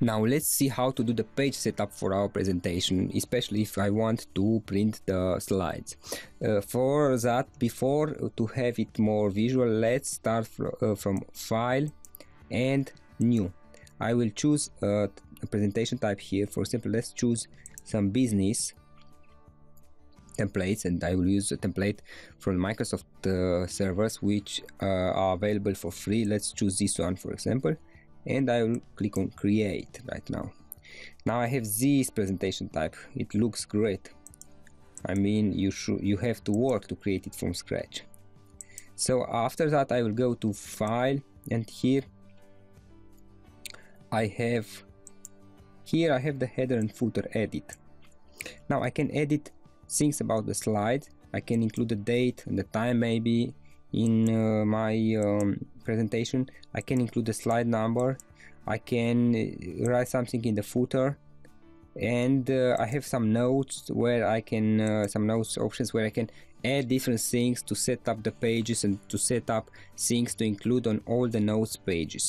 Now let's see how to do the page setup for our presentation, especially if I want to print the slides. Uh, for that, before to have it more visual, let's start fr uh, from File and New. I will choose uh, a presentation type here. For example, let's choose some business templates and I will use a template from Microsoft uh, servers which uh, are available for free. Let's choose this one for example and I will click on create right now. Now I have this presentation type. It looks great. I mean you should you have to work to create it from scratch. So after that I will go to file and here I have here I have the header and footer edit. Now I can edit things about the slide. I can include the date and the time maybe in uh, my um, presentation. I can include the slide number. I can uh, write something in the footer. And uh, I have some notes where I can uh, some notes options where I can add different things to set up the pages and to set up things to include on all the notes pages